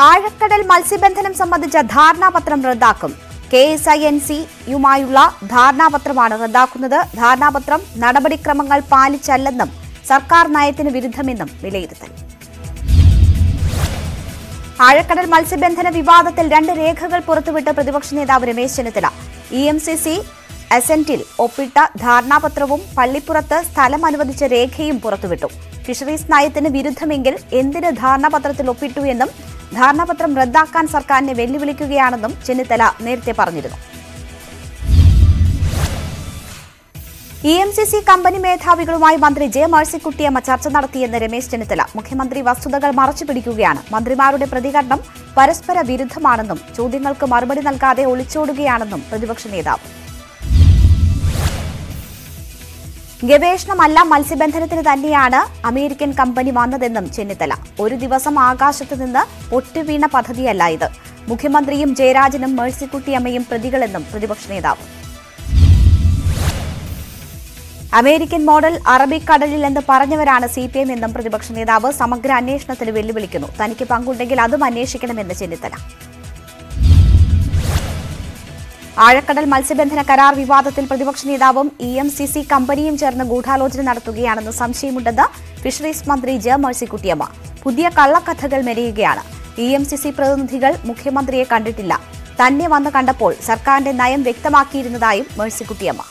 ആഴക്കടൽ മത്സ്യബന്ധനം സംബന്ധിച്ച ധാരണാപത്രം റദ്ദാക്കും. കെ എസ് ഐ എൻ സിയുമായുള്ള ധാരണാപത്രമാണ് റദ്ദാക്കുന്നത്. ധാരണാപത്രം നടപടിക്രമങ്ങൾ പാലിച്ചല്ലെന്നും സർക്കാർ നയത്തിന് വിരുദ്ധമെന്നും വിലയിരുത്തൽ. ആഴക്കടൽ മത്സ്യബന്ധന വിവാദത്തിൽ രണ്ട് രേഖകൾ പുറത്തുവിട്ട് പ്രതിപക്ഷ നേതാവ് Ramesh Chennithala. E M C C അസെന്റിൽ ഒപ്പിട്ട ധാരണാപത്രവും പള്ളിപ്പുറത്ത് സ്ഥലം അനുവദിച്ച രേഖയും പുറത്തുവിട്ടു. ഫിഷറീസ് നയത്തിന് വിരുദ്ധമെങ്കിൽ എന്തിന് ധാരണാപത്രത്തിൽ ഒപ്പിട്ടു എന്നും ധാരണാപത്രം റദ്ദാക്കാൻ സർക്കാരിനെ വെല്ലുവിളിക്കുകയാണെന്നും ചെന്നിത്തല നേരത്തെ പറഞ്ഞിരുന്നു. E M C C company മേധാവികളുമായി മന്ത്രി ജെ മേഴ്സിക്കുട്ടിയമ്മ ചർച്ച നടത്തിയെന്ന് രമേശ് ചെന്നിത്തല. മുഖ്യമന്ത്രി വസ്തുതകൾ മറച്ചു പിടിക്കുകയാണ്. മന്ത്രിമാരുടെ പ്രതികരണം പരസ്പര വിരുദ്ധമാണെന്നും ചോദ്യങ്ങൾക്ക് മറുപടി നൽകാതെ ഒളിച്ചോടുകയാണെന്നും പ്രതിപക്ഷ നേതാവ്. ഗവേഷണമല്ല മത്സ്യബന്ധനത്തിന് തന്നെയാണ് അമേരിക്കൻ കമ്പനി വന്നതെന്നും ചെന്നിത്തല. ഒരു ദിവസം ആകാശത്ത് നിന്ന് പൊട്ടുവീണ പദ്ധതിയല്ല ഇത്. മുഖ്യമന്ത്രിയും ജയരാജനും മേഴ്സിക്കുട്ടിയമ്മയും പ്രതികളെന്നും പ്രതിപക്ഷ നേതാവ്. അമേരിക്കൻ മോഡൽ അറബിക്കടലിൽ എന്ന് പറഞ്ഞവരാണ് സി പി എം എന്നും പ്രതിപക്ഷ നേതാവ് സമഗ്ര അന്വേഷണത്തിന് വെല്ലുവിളിക്കുന്നു. തനിക്ക് പങ്കുണ്ടെങ്കിൽ അതും അന്വേഷിക്കണമെന്ന് ചെന്നിത്തല. ആഴക്കടൽ മത്സ്യബന്ധന കരാർ വിവാദത്തിൽ പ്രതിപക്ഷ നേതാവും ഇ എം സി സി കമ്പനിയും ചേർന്ന് ഗൂഢാലോചന നടത്തുകയാണെന്ന് സംശയമുണ്ടെന്ന് ഫിഷറീസ് മന്ത്രി ജെ മേഴ്സിക്കുട്ടിയമ്മ. പുതിയ കള്ളക്കഥകൾ മെനയുകയാണ്. ഇ എം സി സി പ്രതിനിധികൾ മുഖ്യമന്ത്രിയെ കണ്ടിട്ടില്ല. തന്നെ വന്ന് കണ്ടപ്പോൾ സർക്കാരിന്റെ നയം വ്യക്തമാക്കിയിരുന്നതായും മേഴ്സിക്കുട്ടിയമ്മ.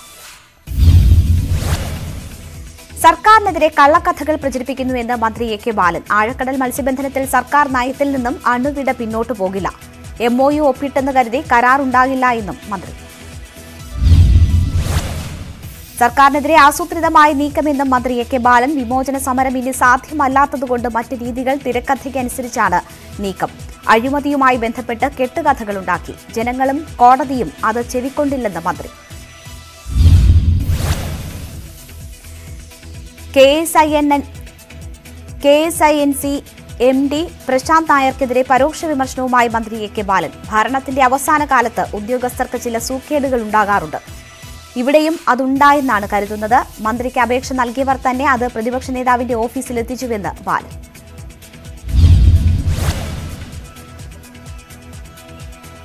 സർക്കാരിനെതിരെ കള്ളക്കഥകൾ പ്രചരിപ്പിക്കുന്നുവെന്ന് മന്ത്രി എ കെ ബാലൻ. ആഴക്കടൽ മത്സ്യബന്ധനത്തിൽ സർക്കാർ നയത്തിൽ നിന്നും അണുവിട പിന്നോട്ടു പോകില്ല. എം ഒ യു ഒപ്പിട്ടെന്ന് കരുതി കരാറുണ്ടാകില്ല എന്നും മന്ത്രി. സർക്കാരിനെതിരെ ആസൂത്രിതമായ നീക്കമെന്നും മന്ത്രി എ കെ ബാലൻ വിമോചന സമരം ഇനി സാധ്യമല്ലാത്തതുകൊണ്ട് മറ്റ് രീതികൾ തിരക്കഥയ്ക്കനുസരിച്ചാണ് നീക്കം. അഴിമതിയുമായി ബന്ധപ്പെട്ട് കെട്ടുകഥകളുണ്ടാക്കി. ജനങ്ങളും കോടതിയും അത് ചെവിക്കൊണ്ടില്ലെന്ന് മന്ത്രി. K S I N K S I N C M D Prashanth നായർക്കെതിരെ പരോക്ഷ വിമർശനവുമായി മന്ത്രി എ കെ ബാലൻ. ഭരണത്തിന്റെ അവസാന കാലത്ത് ഉദ്യോഗസ്ഥർക്ക് ചില സൂക്കേടുകൾ ഉണ്ടാകാറുണ്ട്. ഇവിടെയും അതുണ്ടായെന്നാണ് കരുതുന്നത്. മന്ത്രിക്ക് അപേക്ഷ നൽകിയവർ തന്നെ അത് പ്രതിപക്ഷ നേതാവിന്റെ ഓഫീസിൽ എത്തിച്ചുവെന്ന് ബാലൻ.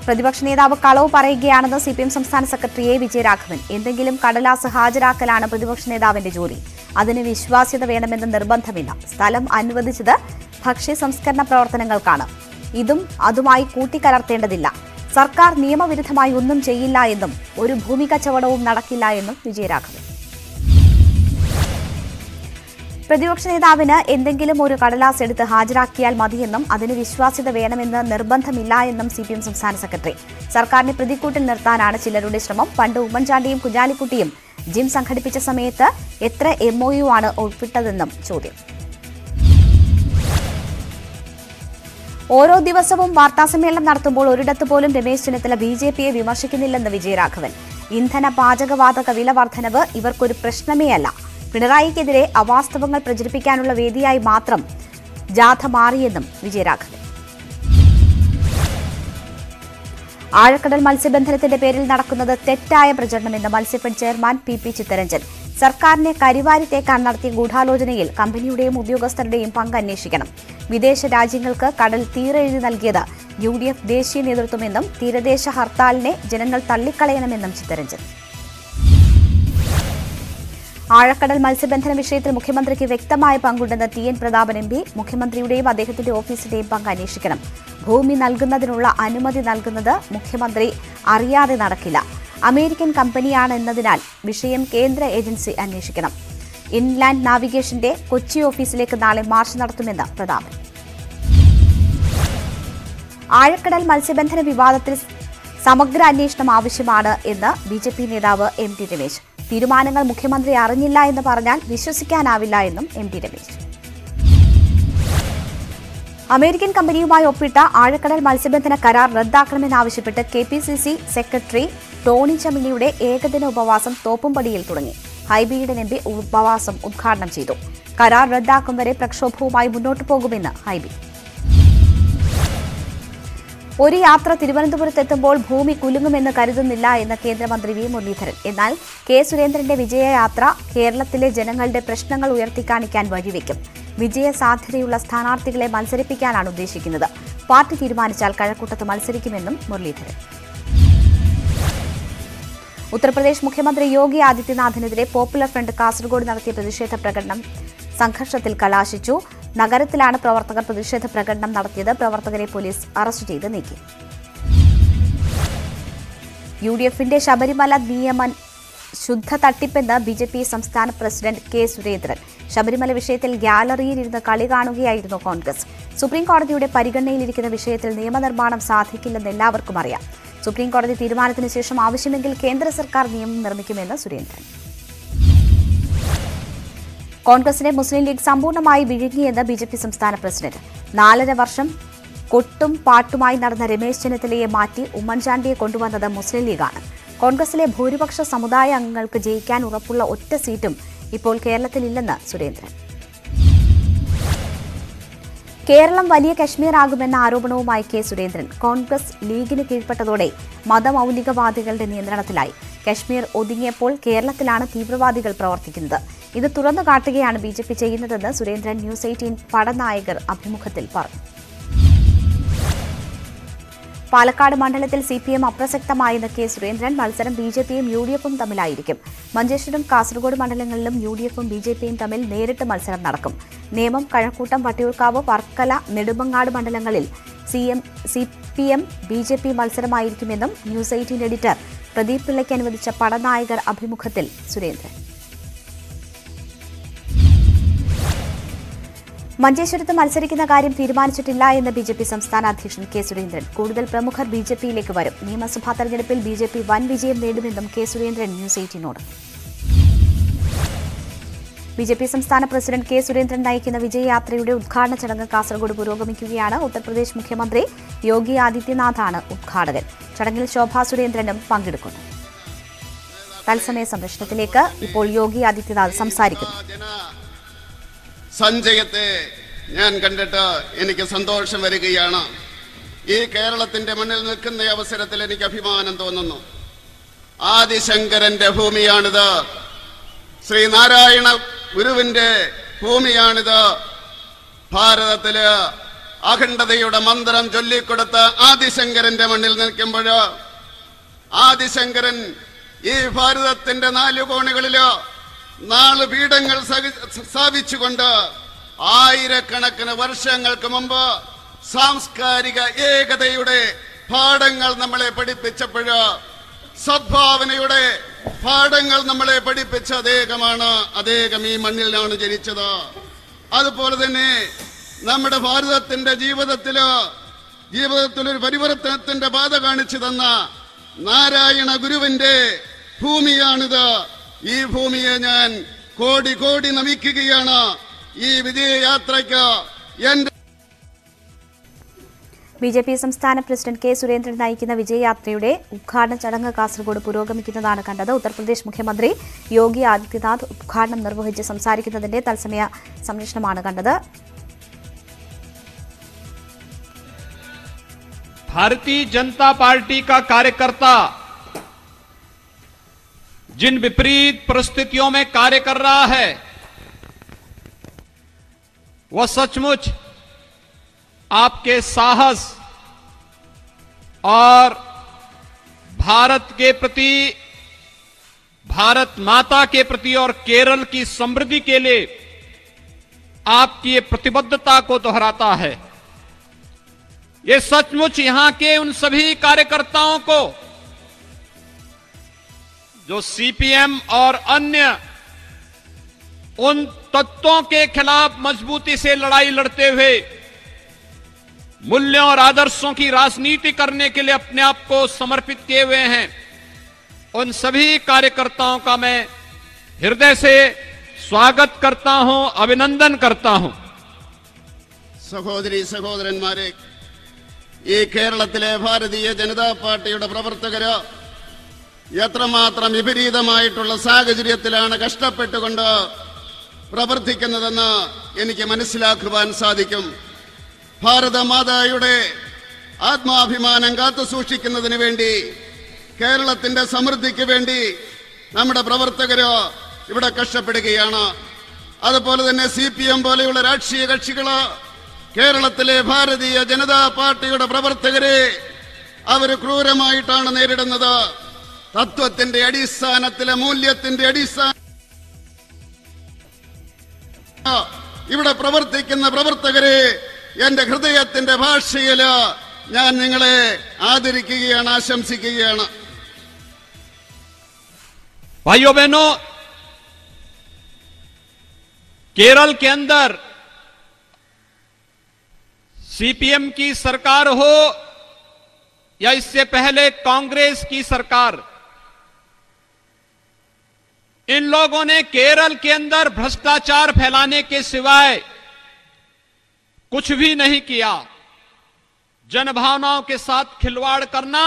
പ്രതിപക്ഷ നേതാവ് കളവ് പറയുകയാണെന്ന് സി പി എം സംസ്ഥാന സെക്രട്ടറി എ വിജയരാഘവൻ. എന്തെങ്കിലും കടലാസ് ഹാജരാക്കലാണ് പ്രതിപക്ഷ നേതാവിന്റെ ജോലി. അതിന് വിശ്വാസ്യത വേണമെന്ന് നിർബന്ധമില്ല. സ്ഥലം അനുവദിച്ചത് ഭക്ഷ്യ സംസ്കരണ പ്രവർത്തനങ്ങൾക്കാണ്. ഇതും അതുമായി കൂട്ടിക്കലർത്തേണ്ടതില്ല. സർക്കാർ നിയമവിരുദ്ധമായി ഒന്നും ചെയ്യില്ല എന്നും ഒരു ഭൂമി കച്ചവടവും നടക്കില്ല എന്നും വിജയരാഘവൻ. പ്രതിപക്ഷ നേതാവിന് എന്തെങ്കിലും ഒരു കടലാസ് എടുത്ത് ഹാജരാക്കിയാൽ മതിയെന്നും അതിന് വിശ്വാസ്യത വേണമെന്ന് നിർബന്ധമില്ല എന്നും സി പി എം സംസ്ഥാന സെക്രട്ടറി. സർക്കാരിനെ പ്രതിക്കൂട്ടിൽ നിർത്താനാണ് ചിലരുടെ ശ്രമം. പണ്ട് ഉമ്മൻചാണ്ടിയും കുഞ്ഞാലിക്കുട്ടിയും ജിം സംഘടിപ്പിച്ച സമയത്ത് എത്ര എം ഒ യു ആണ് ഒപ്പിട്ടതെന്നും ചോദ്യം. ഓരോ ദിവസവും വാർത്താസമ്മേളനം നടത്തുമ്പോൾ ഒരിടത്ത് പോലും രമേശ് ചെന്നിത്തല ബി ജെ പിയെ വിമർശിക്കുന്നില്ലെന്ന് വിജയരാഘവൻ. ഇന്ധന പാചകവാതക വില വർധനവ് ഇവർക്കൊരു പ്രശ്നമേ അല്ല. പിണറായിക്കെതിരെ അവാസ്തവങ്ങൾ പ്രചരിപ്പിക്കാനുള്ള വേദിയായി മാത്രം ജാഥ മാറിയെന്നും വിജയരാഘവൻ. ആഴക്കടൽ മത്സ്യബന്ധനത്തിന്റെ പേരിൽ നടക്കുന്നത് തെറ്റായ പ്രചരണമെന്ന് Matsyafed chairman P P Chitharanjan. സർക്കാരിനെ കരിവാരിത്തേക്കാൻ നടത്തിയ ഗൂഢാലോചനയിൽ കമ്പനിയുടെയും ഉദ്യോഗസ്ഥരുടെയും പങ്ക് അന്വേഷിക്കണം. വിദേശ രാജ്യങ്ങൾക്ക് കടൽ തീരെഴുതി നൽകിയത് യു ഡി എഫ് ദേശീയ നേതൃത്വമെന്നും തീരദേശ ഹർത്താലിനെ ജനങ്ങൾ തള്ളിക്കളയണമെന്നും ചിത്തരഞ്ജൻ. ആഴക്കടൽ മത്സ്യബന്ധന വിഷയത്തിൽ മുഖ്യമന്ത്രിക്ക് വ്യക്തമായ പങ്കുണ്ടെന്ന് T N Prathapan M P മുഖ്യമന്ത്രിയുടെയും അദ്ദേഹത്തിന്റെ ഓഫീസിന്റെയും പങ്ക് അന്വേഷിക്കണം. ഭൂമി നൽകുന്നതിനുള്ള അനുമതി നൽകുന്നത് മുഖ്യമന്ത്രി അറിയാതെ നടക്കില്ല. അമേരിക്കൻ കമ്പനിയാണെന്നതിനാൽ വിഷയം കേന്ദ്ര ഏജൻസി അന്വേഷിക്കണം. ഇൻലാൻഡ് നാവിഗേഷന്റെ കൊച്ചി ഓഫീസിലേക്ക് നാളെ മാർച്ച് നടത്തുമെന്ന് പ്രതാപൻ. ആഴക്കടൽ മത്സ്യബന്ധന വിവാദത്തിൽ സമഗ്ര അന്വേഷണം ആവശ്യമാണ് എന്ന് ബി ജെ പി നേതാവ് എം ടി രമേശ്. തീരുമാനങ്ങൾ മുഖ്യമന്ത്രി അറിഞ്ഞില്ല എന്ന് പറഞ്ഞാൽ വിശ്വസിക്കാനാവില്ല എന്നും എം ടി രമേശ്. അമേരിക്കൻ കമ്പനിയുമായി ഒപ്പിട്ട ആഴക്കടൽ മത്സ്യബന്ധന കരാർ റദ്ദാക്കണമെന്നാവശ്യപ്പെട്ട് K P C C secretary Tony ചമിലിയുടെ ഏകദിന ഉപവാസം തോപ്പുംപടിയിൽ തുടങ്ങി. ഹൈബിയുടെ എം ഉപവാസം ഉദ്ഘാടനം ചെയ്തു. കരാർ റദ്ദാക്കും വരെ പ്രക്ഷോഭവുമായി മുന്നോട്ടു പോകുമെന്ന് ഹൈബി. ഒരു യാത്ര തിരുവനന്തപുരത്തെത്തുമ്പോൾ ഭൂമി കുലുങ്ങുമെന്ന് കരുതുന്നില്ല എന്ന് കേന്ദ്രമന്ത്രി വി മുരളീധരൻ. എന്നാൽ കെ സുരേന്ദ്രന്റെ വിജയയാത്ര കേരളത്തിലെ ജനങ്ങളുടെ പ്രശ്നങ്ങൾ ഉയർത്തിക്കാണിക്കാൻ വഴിവെക്കും. വിജയ സാധ്യതയുള്ള സ്ഥാനാർത്ഥികളെ മത്സരിപ്പിക്കാനാണ് ഉദ്ദേശിക്കുന്നത്. പാർട്ടി തീരുമാനിച്ചാൽ കഴക്കൂട്ടത്ത് മത്സരിക്കുമെന്നും മുരളീധരൻ. ഉത്തർപ്രദേശ് മുഖ്യമന്ത്രി യോഗി ആദിത്യനാഥിനെതിരെ പോപ്പുലർ ഫ്രണ്ട് കാസർഗോഡ് നടത്തിയ പ്രതിഷേധ പ്രകടനം സംഘർഷത്തിൽ കലാശിച്ചു. നഗരത്തിലാണ് പ്രവർത്തകർ പ്രതിഷേധ പ്രകടനം നടത്തിയത്. പ്രവർത്തകരെ പോലീസ് അറസ്റ്റ് ചെയ്ത് നീക്കി. യു ഡി എഫിന്റെ ശബരിമല നിയമൻ ശുദ്ധ തട്ടിപ്പെന്ന് ബി ജെ പി സംസ്ഥാന പ്രസിഡന്റ് കെ സുരേന്ദ്രൻ. ശബരിമല വിഷയത്തിൽ ഗ്യാലറിയിലിരുന്ന് കളി കാണുകയായിരുന്നു കോൺഗ്രസ്. സുപ്രീം കോടതിയുടെ പരിഗണനയിലിരിക്കുന്ന വിഷയത്തിൽ നിയമനിർമ്മാണം സാധിക്കില്ലെന്ന് എല്ലാവർക്കും അറിയാം. സുപ്രീം കോടതി തീരുമാനത്തിന് ശേഷം ആവശ്യമെങ്കിൽ കേന്ദ്ര സർക്കാർ നിയമം നിർമ്മിക്കുമെന്ന് സുരേന്ദ്രൻ. കോൺഗ്രസിനെ മുസ്ലിം ലീഗ് സമ്പൂർണമായി വിഴുങ്ങിയെന്ന് ബി ജെ പി സംസ്ഥാന പ്രസിഡന്റ്. നാലര വർഷം കൊട്ടും പാട്ടുമായി നടന്ന രമേശ് ചെന്നിത്തലയെ മാറ്റി ഉമ്മൻചാണ്ടിയെ കൊണ്ടുവന്നത് മുസ്ലിം ലീഗാണ്. കോൺഗ്രസിലെ ഭൂരിപക്ഷ സമുദായ അംഗങ്ങൾക്ക് ജയിക്കാൻ ഉറപ്പുള്ള ഒറ്റ സീറ്റും ഇപ്പോൾ കേരളത്തിലില്ലെന്ന് സുരേന്ദ്രൻ. കേരളം വലിയ കശ്മീർ ആകുമെന്ന ആരോപണവുമായി കെ. സുരേന്ദ്രൻ കോൺഗ്രസ് ലീഗിന് കീഴ്പ്പെട്ടതോടെ മതമൌലികവാദികളുടെ നിയന്ത്രണത്തിലായി. കശ്മീർ ഒതുങ്ങിയപ്പോൾ കേരളത്തിലാണ് തീവ്രവാദികൾ പ്രവർത്തിക്കുന്നത്. ഇത് തുറന്നു കാട്ടുകയാണ് ബി ജെ പി ചെയ്യുന്നതെന്ന് സുരേന്ദ്രൻ ന്യൂസ് എയ്റ്റീൻ പടനായകർ അഭിമുഖത്തിൽ പറഞ്ഞു. പാലക്കാട് മണ്ഡലത്തിൽ സി പി എം അപ്രസക്തമായെന്ന് കെ സുരേന്ദ്രൻ മത്സരം ബി ജെ പിയും യു ഡി എഫും തമ്മിലായിരിക്കും. മഞ്ചേശ്വരം കാസർഗോഡ് മണ്ഡലങ്ങളിലും യു ഡി എഫും ബി ജെ പിയും തമ്മിൽ നേരിട്ട് മത്സരം നടക്കും. നേമം കഴക്കൂട്ടം വട്ടിയൂർക്കാവ് വർക്കല നെടുമ്പങ്ങാട് മണ്ഡലങ്ങളിൽ C M C P M B J P മത്സരമായിരിക്കുമെന്നും news eighteen editor Pradeep പിള്ളയ്ക്ക് അനുവദിച്ച പടനായകർ അഭിമുഖത്തിൽ സുരേന്ദ്രൻ. മഞ്ചേശ്വരത്ത് മത്സരിക്കുന്ന കാര്യം തീരുമാനിച്ചിട്ടില്ല എന്ന് ബി ജെ പി സംസ്ഥാന അധ്യക്ഷൻ കെ സുരേന്ദ്രൻ. കൂടുതൽ പ്രമുഖർ ബി ജെ പിയിലേക്ക് വരും. നിയമസഭാ തെരഞ്ഞെടുപ്പിൽ ബി ജെ പി വൻ വിജയം നേടുമെന്നും കെ സുരേന്ദ്രൻ ന്യൂസ് എയ്റ്റീനോട്. ബി ജെ പി സംസ്ഥാന പ്രസിഡന്റ് കെ സുരേന്ദ്രൻ നയിക്കുന്ന വിജയയാത്രയുടെ ഉദ്ഘാടന ചടങ്ങ് കാസർഗോഡ് പുരോഗമിക്കുകയാണ്. ഉത്തർപ്രദേശ് മുഖ്യമന്ത്രി യോഗി ആദിത്യനാഥാണ് ഉദ്ഘാടകൻ. ചടങ്ങിൽ ശോഭാ സുരേന്ദ്രനും പങ്കെടുക്കുന്നു. തത്സമയ സംരക്ഷണത്തിലേക്ക് ഇപ്പോൾ യോഗി ആദിത്യനാഥ് സംസാരിക്കുന്നു. ജന സഞ്ചയത്തെ ഞാൻ കണ്ടിട്ട് എനിക്ക് സന്തോഷം വരികയാണ്. ഈ കേരളത്തിന്റെ മണ്ണിൽ നിൽക്കുന്ന അവസരത്തിൽ എനിക്ക് അഭിമാനം തോന്നുന്നു. ആദിശങ്കരന്റെ ഭൂമിയാണിത്. ശ്രീനാരായണ ഗുരുവിന്റെ ഭൂമിയാണിത്. ഭാരതത്തിൽ അഖണ്ഡതയുടെ മന്ത്രം ചൊല്ലിക്കൊടുത്ത ആദിശങ്കരന്റെ മണ്ണിൽ നിൽക്കുമ്പോൾ ആദിശങ്കരൻ ഈ ഭാരതത്തിന്റെ നാലു കോണുകളിൽ നാല് പീഠങ്ങൾ സ്ഥാപിച്ചുകൊണ്ട് ആയിരക്കണക്കിന് വർഷങ്ങൾക്ക് മുമ്പ് സാംസ്കാരിക ഏകതയുടെ പാഠങ്ങൾ നമ്മളെ പഠിപ്പിച്ചപ്പോഴ് സദ്ഭാവനയുടെ പാഠങ്ങൾ നമ്മളെ പഠിപ്പിച്ച അദ്ദേഹമാണ്. അദ്ദേഹം ഈ മണ്ണിലാണ് ജനിച്ചത്. അതുപോലെ തന്നെ നമ്മുടെ ഭാരതത്തിന്റെ ജീവിതത്തിൽ ജീവിതത്തിൽ ഒരു പരിവർത്തനത്തിന്റെ പാത കാണിച്ചു തന്ന നാരായണ ഗുരുവിന്റെ ഭൂമിയാണിത്. ഈ ഭൂമിയെ ഞാൻ കോടി കോടി നമിക്കുകയാണ് ഈ വിജയയാത്രയ്ക്ക് എന്റെ ബി ജെ പി സംസ്ഥാന പ്രസിഡന്റ് കെ സുരേന്ദ്രൻ നയിക്കുന്ന വിജയയാത്രയുടെ ഉദ്ഘാടന ചടങ്ങ് കാസർഗോഡ് പുരോഗമിക്കുന്നതാണ് കണ്ടത് ഉത്തർപ്രദേശ് മുഖ്യമന്ത്രി യോഗി ആദിത്യനാഥ് ഉദ്ഘാടനം നിർവഹിച്ച് സംസാരിക്കുന്നതിന്റെ തത്സമയ സംരക്ഷണമാണ് കണ്ടത് भारतीय जनता पार्टी का कार्यकर्ता जिन विपरीत परिस्थितियों में कार्य कर रहा है, वह सचमुच आपके साहस और भारत के प्रति, भारत माता के प्रति और केरल की समृद्धि के लिए आपकी ये प्रतिबद्धता को दोहराता है। ये सचमुच यहाँ के उन सभी कार्यकर्ताओं को जो सीपीएम और अन्य उन तत्वों के खिलाफ मजबूती से लड़ाई लड़ते हुए मूल्यों और आदर्शों की राजनीति करने के लिए अपने आप को समर्पित किए हुए हैं उन सभी कार्यकर्ताओं का मैं हृदय से स्वागत करता हूं अभिनंदन करता हूं സഹോദരി സഹോദരന്മാരെ ഈ കേരളത്തിലെ ഭാരതീയ ജനതാ പാർട്ടിയുടെ പ്രവർത്തകര് എത്രമാത്രം വിപരീതമായിട്ടുള്ള സാഹചര്യത്തിലാണ് കഷ്ടപ്പെട്ടുകൊണ്ട് പ്രവർത്തിക്കുന്നതെന്ന് എനിക്ക് മനസ്സിലാക്കുവാൻ സാധിക്കും. ഭാരതമാതായുടെ ആത്മാഭിമാനം കാത്തു സൂക്ഷിക്കുന്നതിന് വേണ്ടി കേരളത്തിന്റെ സമൃദ്ധിക്ക് വേണ്ടി നമ്മുടെ പ്രവർത്തകരോ ഇവിടെ കഷ്ടപ്പെടുകയാണ്. അതുപോലെ തന്നെ സി പി എം പോലെയുള്ള രാഷ്ട്രീയ കക്ഷികൾ കേരളത്തിലെ ഭാരതീയ ജനതാ പാർട്ടിയുടെ പ്രവർത്തകരെ അവർ ക്രൂരമായിട്ടാണ് നേരിടുന്നത്. തത്വത്തിന്റെ അടിസ്ഥാനത്തിലെ മൂല്യത്തിന്റെ അടിസ്ഥാന ഇവിടെ പ്രവർത്തിക്കുന്ന പ്രവർത്തകരെ എന്റെ ഹൃദയത്തിന്റെ ഭാഷയില് ഞാൻ നിങ്ങളെ ആദരിക്കുകയാണ് ആശംസിക്കുകയാണ് भाइयों बहनों केरल के अंदर सीपीएम की सरकार हो या इससे पहले कांग्रेस की सरकार इन लोगों ने केरल के अंदर भ्रष्टाचार फैलाने के सिवाय कुछ भी नहीं किया। जनभावनाओं के साथ खिलवाड़ करना,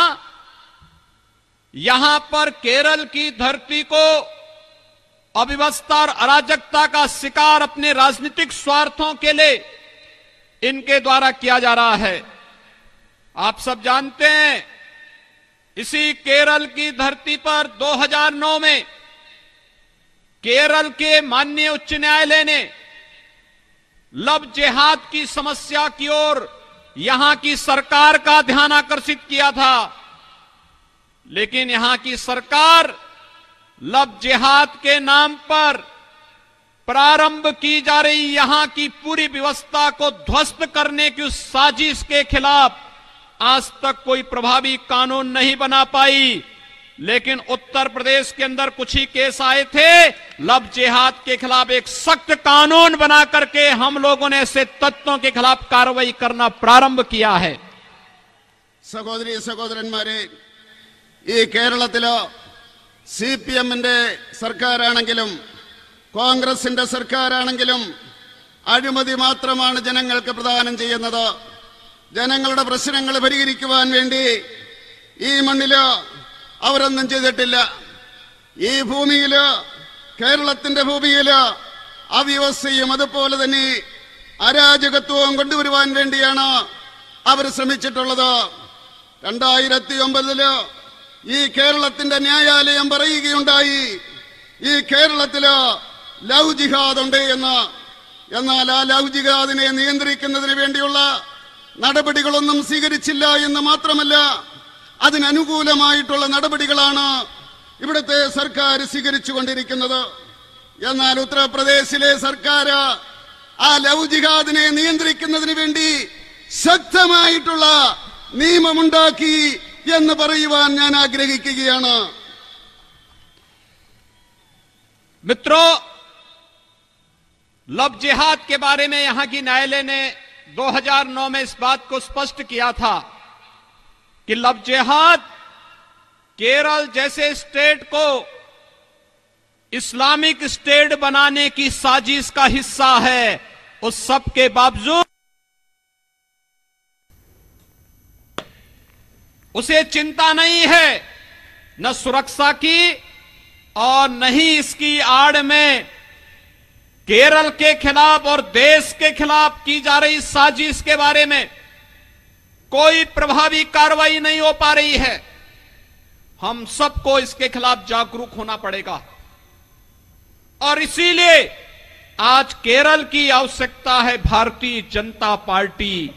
यहाँ पर केरल की धरती को अव्यवस्था और अराजकता का शिकार अपने राजनीतिक स्वार्थों के लिए इनके द्वारा किया जा रहा है। आप सब जानते हैं, इसी केरल की धरती पर 2009 में केरल के माननीय उच्च न्यायालय ने लब जेहाद की समस्या की ओर यहाँ की सरकार का ध्यान आकर्षित किया था। लेकिन यहाँ की सरकार लब जेहाद के नाम पर प्रारंभ की जा रही यहाँ की पूरी व्यवस्था को ध्वस्त करने की उस साजिश के खिलाफ आज तक कोई प्रभावी कानून नहीं बना पाई। लेकिन उत्तर प्रदेश के अंदर कुछ ही केस आए थे लब जिहाद के खिलाफ एक सख्त कानून बना करके हम लोगों ने ऐसे तत्वों के खिलाफ कार्रवाई करना प्रारंभ किया है സഹോദരി സഹോദരന്മാരെ ഈ കേരളത്തില് സി പി എമ്മിന്റെ സർക്കാരാണെങ്കിലും കോൺഗ്രസിന്റെ സർക്കാരാണെങ്കിലും അഴിമതി മാത്രമാണ് ജനങ്ങൾക്ക് പ്രദാനം ചെയ്യുന്നത് ജനങ്ങളുടെ പ്രശ്നങ്ങൾ പരിഹരിക്കുവാൻ വേണ്ടി ഈ മണ്ണില് അവരൊന്നും ചെയ്തിട്ടില്ല. ഈ ഭൂമിയിൽ കേരളത്തിന്റെ ഭൂമിയിൽ അവ്യവസ്ഥയും അതുപോലെ തന്നെ അരാജകത്വവും കൊണ്ടുവരുവാൻ വേണ്ടിയാണ് അവർ ശ്രമിച്ചിട്ടുള്ളത്. രണ്ടായിരത്തി ഒമ്പതിൽ ഈ കേരളത്തിന്റെ ന്യായാലയം പറയുകയുണ്ടായി. ഈ കേരളത്തിൽ ലവ് ജിഹാദ് ഉണ്ട് എന്ന്. എന്നാൽ ആ ലവ് ജിഹാദിനെ നിയന്ത്രിക്കുന്നതിന് വേണ്ടിയുള്ള നടപടികളൊന്നും സ്വീകരിച്ചില്ല എന്ന് മാത്രമല്ല അതിനനുകൂലമായിട്ടുള്ള നടപടികളാണ് ഇവിടുത്തെ സർക്കാർ സ്വീകരിച്ചു കൊണ്ടിരിക്കുന്നത് എന്നാൽ ഉത്തർപ്രദേശിലെ സർക്കാർ ആ ലവ് ജിഹാദിനെ നിയന്ത്രിക്കുന്നതിന് വേണ്ടി ശക്തമായിട്ടുള്ള നിയമമുണ്ടാക്കി എന്ന് പറയുവാൻ ഞാൻ ആഗ്രഹിക്കുകയാണ് मित्रों लब जिहाद के बारे में यहां की न्यायालय ने 2009 में इस बात को स्पष्ट किया था कि लब जिहाद केरल जैसे स्टेट को इस्लामिक स्टेट बनाने की साजिश का हिस्सा है, उस सब के बावजूद उसे चिंता नहीं है न सुरक्षा की और नहीं इसकी आड़ में केरल के खिलाफ और देश के खिलाफ की जा रही साजिश के बारे में। कोई प्रभावी कार्रवाई नहीं हो पा रही है। हम सबको इसके खिलाफ जागरूक होना पड़ेगा। और इसीलिए आज केरल की आवश्यकता है भारतीय जनता पार्टी।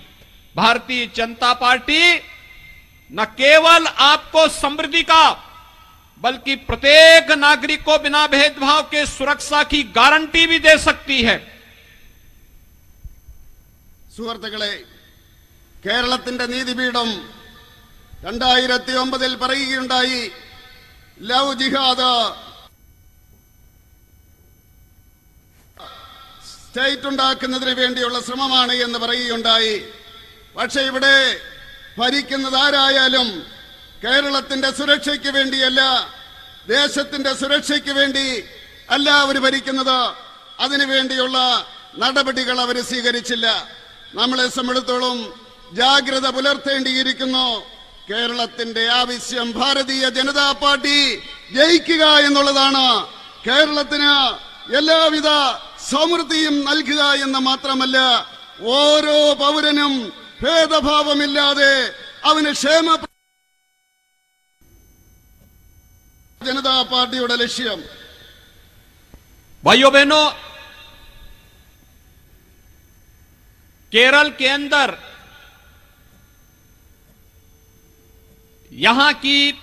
भारतीय जनता पार्टी न केवल आपको समृद्धि का, बल्कि प्रत्येक नागरिक को बिना भेदभाव के सुरक्षा की गारंटी भी दे सकती है। കേരളത്തിന്റെ നീതിപീഠം രണ്ടായിരത്തി ഒമ്പതിൽ പറയുകയുണ്ടായി ലവ് ജിഹാദ്. സ്റ്റേറ്റ് ഉണ്ടാക്കുന്നതിന് വേണ്ടിയുള്ള ശ്രമമാണ് എന്ന് പറയുകയുണ്ടായി. പക്ഷെ ഇവിടെ ഭരിക്കുന്നത് ആരായാലും കേരളത്തിന്റെ സുരക്ഷയ്ക്ക് വേണ്ടിയല്ല ദേശത്തിന്റെ സുരക്ഷയ്ക്ക് വേണ്ടി അല്ല അവർ ഭരിക്കുന്നത്. അതിനുവേണ്ടിയുള്ള നടപടികൾ അവർ സ്വീകരിച്ചില്ല. നമ്മളെ സംബന്ധിച്ചിടത്തോളം ജാഗ്രത പുലർത്തേണ്ടിയിരിക്കുന്നു കേരളത്തിന്റെ ആവശ്യം ഭാരതീയ ജനതാ പാർട്ടി ജയിക്കുക എന്നുള്ളതാണ് കേരളത്തിന് എല്ലാവിധ സമൃദ്ധിയും നൽകുക എന്ന് മാത്രമല്ല ഓരോ പൗരനും ഭേദഭാവമില്ലാതെ അവന് ക്ഷേമ ജനതാ പാർട്ടിയുടെ ലക്ഷ്യം भाइयों बहनों केरल के अंदर यहाँ की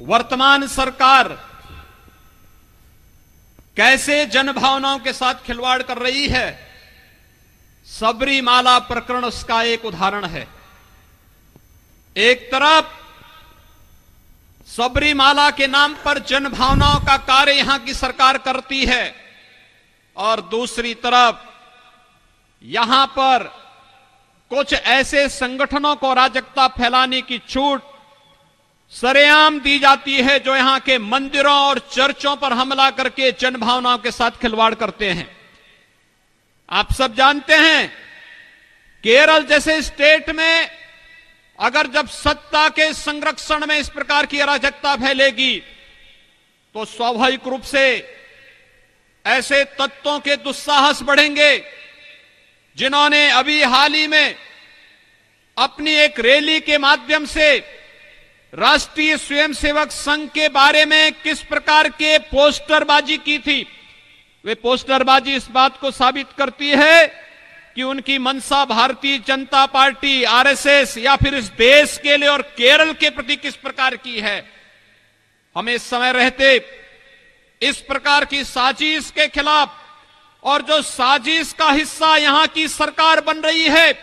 वर्तमान सरकार कैसे जनभावनाओं के साथ खिलवाड़ कर रही है, सबरीमाला प्रकरण उसका एक उदाहरण है। एक तरफ़ सबरीमाला के नाम पर जनभावनाओं का कार्य यहाँ की सरकार करती है, और दूसरी तरफ़ यहाँ पर कुछ ऐसे संगठनों को अराजकता फैलाने की छूट सरेआम दी जाती है जो यहाँ के मंदिरों और चर्चों पर हमला करके जनभावनाओं के साथ खिलवाड़ करते हैं। आप सब जानते हैं, केरल जैसे स्टेट में अगर जब सत्ता के संरक्षण में इस प्रकार की अराजकता फैलेगी तो स्वाभाविक रूप से ऐसे तत्वों के दुस्साहस बढ़ेंगे जिन्होंने अभी हाल ही में अपनी एक रैली के माध्यम से राष्ट्रीय स्वयंसेवक संघ के बारे में किस प्रकार के पोस्टरबाजी की थी, वे पोस्टरबाजी इस बात को साबित करती है कि उनकी मनसा भारतीय जनता पार्टी, आरएसएस या फिर इस देश के लिए और केरल के प्रति किस प्रकार की है। हमें समय रहते इस प्रकार की साजिश के खिलाफ और जो साजिश का हिस्सा यहाँ की सरकार बन रही है,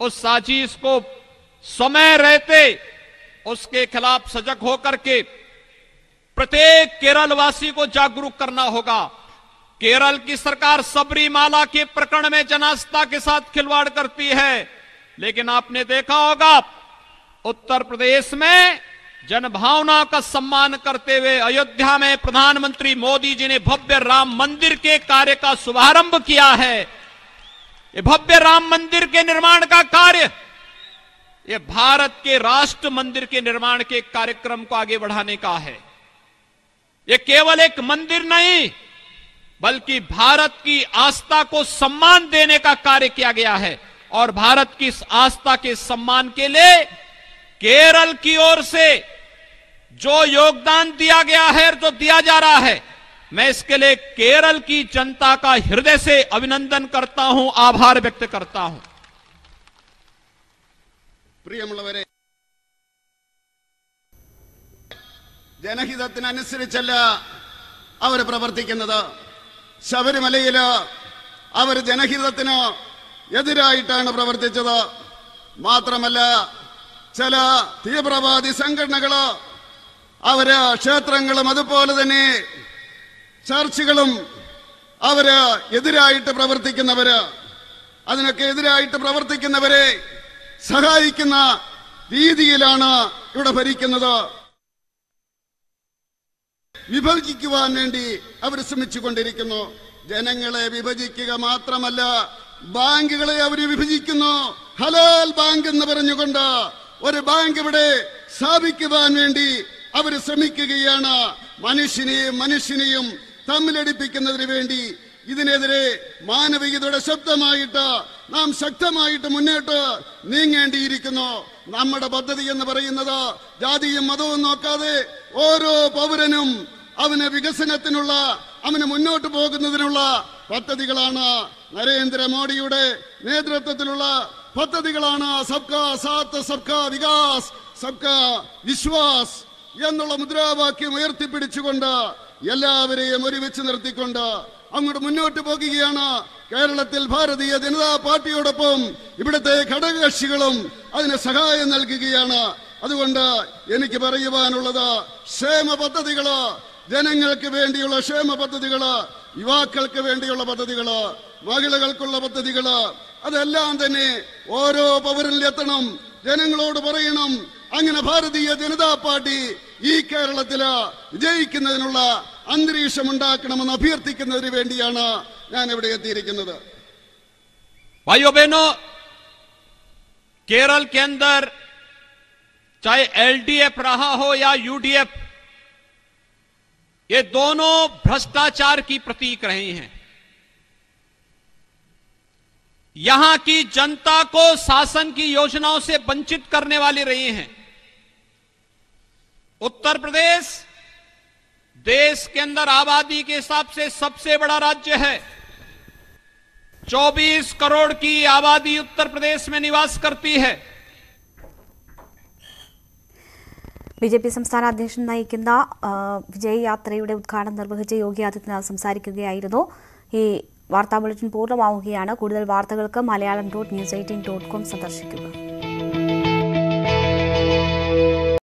उस साजिश को समय रहते उसके खिलाफ सजग होकर के प्रत्येक केरलवासी को जागरूक करना होगा। केरल की सरकार सबरीमाला के प्रकरण में जनास्था के साथ खिलवाड़ करती है, लेकिन आपने देखा होगा, उत्तर प्रदेश में जनभावना का सम्मान करते हुए अयोध्या में प्रधानमंत्री मोदी जी ने भव्य राम मंदिर के कार्य का शुभारंभ किया है। ये भव्य राम मंदिर के निर्माण का कार्य, ये भारत के राष्ट्र मंदिर के निर्माण के कार्यक्रम को आगे बढ़ाने का है। ये केवल एक मंदिर नहीं, बल्कि भारत की आस्था को सम्मान देने का कार्य किया गया है। और भारत की आस्था के सम्मान के लिए केरल की ओर से जो योगदान दिया गया है और जो दिया जा रहा है मैं इसके लिए केरल की जनता का हृदय से अभिनंदन करता हूं आभार व्यक्त करता हूं പ്രിയമുള്ളവരെ ജനഹിതത്തിനനുസരിച്ചല്ല അവർ പ്രവർത്തിക്കുന്നത് ശബരിമലയില് അവർ ജനഹിതത്തിന് എതിരായിട്ടാണ് പ്രവർത്തിച്ചത് മാത്രമല്ല ചില തീവ്രവാദി സംഘടനകള് അവർ ക്ഷേത്രങ്ങളും അതുപോലെ തന്നെ ചർച്ചുകളും അവർ എതിരായിട്ട് പ്രവർത്തിക്കുന്നവര് അതിനൊക്കെ എതിരായിട്ട് പ്രവർത്തിക്കുന്നവരെ സഹായിക്കുന്ന രീതിയിലാണ് ഇവിടെ ഭരിക്കുന്നത്. വിഭജിക്കുവാൻ വേണ്ടി അവർ ശ്രമിച്ചുകൊണ്ടിരിക്കുന്നു. ജനങ്ങളെ വിഭജിക്കുക മാത്രമല്ല ബാങ്കുകളെ അവർ വിഭജിക്കുന്നു. ഹലാൽ ബാങ്ക് എന്ന് പറഞ്ഞുകൊണ്ട് ഒരു ബാങ്ക് ഇവിടെ സ്ഥാപിക്കുവാൻ വേണ്ടി അവർ ശ്രമിക്കുകയാണ്. മനുഷ്യനെയും മനുഷ്യനെയും തമ്മിലടിപ്പിക്കുന്നതിന് വേണ്ടി ഇതിനെതിരെ മാനവികതയുടെ ശബ്ദമായിട്ട് നാം ശക്തമായിട്ട് മുന്നോട്ട് നീങ്ങേണ്ടിയിരിക്കുന്നു. നമ്മുടെ പദ്ധതി എന്ന് പറയുന്നത് ജാതിയും മതവും നോക്കാതെ ഓരോ പൗരനും അവന് വികസനത്തിനുള്ള അവന് മുന്നോട്ട് പോകുന്നതിനുള്ള പദ്ധതികളാണ് നരേന്ദ്രമോദിയുടെ നേതൃത്വത്തിലുള്ള പദ്ധതികളാണ്. സബ്കാ സാത്ത് സബ്കാ വികാസ് സബ്കാ വിശ്വാസ്. എന്നുള്ള മുദ്രാവാക്യം ഉയർത്തിപ്പിടിച്ചുകൊണ്ട് എല്ലാവരെയും ഒരുമിച്ച് നിർത്തിക്കൊണ്ട് അങ്ങോട്ട് മുന്നോട്ട് പോകുകയാണ് കേരളത്തിൽ ഭാരതീയ ജനതാ പാർട്ടിയോടൊപ്പം ഇവിടുത്തെ ഘടകകക്ഷികളും അതിന് സഹായം നൽകുകയാണ്. അതുകൊണ്ട് എനിക്ക് പറയുവാനുള്ളത് ക്ഷേമ പദ്ധതികൾ ജനങ്ങൾക്ക് വേണ്ടിയുള്ള ക്ഷേമ പദ്ധതികൾ യുവാക്കൾക്ക് വേണ്ടിയുള്ള പദ്ധതികൾ മഹിളകൾക്കുള്ള പദ്ധതികൾ അതെല്ലാം തന്നെ ഓരോ പൗരനിൽ എത്തണം ജനങ്ങളോട് പറയണം അങ്ങനെ ഭാരതീയ ജനതാ പാർട്ടി ഈ കേരളത്തില് വിജയിക്കുന്നതിനുള്ള അന്തരീക്ഷം ഉണ്ടാക്കണമെന്ന് അഭ്യർത്ഥിക്കുന്നതിന് വേണ്ടിയാണ് ഞാൻ ഇവിടെ എത്തിയിരിക്കുന്നത് भाइयों बहनों केरल के अंदर चाहे एलडीएफ रहा हो या यूडीएफ ये दोनों भ्रष्टाचार की प्रतीक रही हैं यहां की जनता को शासन की योजनाओं से वंचित करने वाली रही हैं उत्तर प्रदेश देश के अंदर आबादी के हिसाब से सबसे बड़ा राज्य है 24 करोड़ की आबादी उत्तर प्रदेश में निवास करती है ബി ജെ പി സംസ്ഥാന അധ്യക്ഷൻ നയിക്കുന്ന ആ, വിജയ് യാത്രയുടെ ഉദ്ഘാടനം നിർവഹിച്ച യോഗി ആദിത്യനാഥ് സംസാരിക്കുകയായിരുന്നു ഈ വാർത്താ ബുള്ളറ്റിൻ പൂർണ്ണമാവുകയാണ് കൂടുതൽ വാർത്തകൾക്ക് Malayalam dot news eighteen dot com സന്ദർശിക്കുക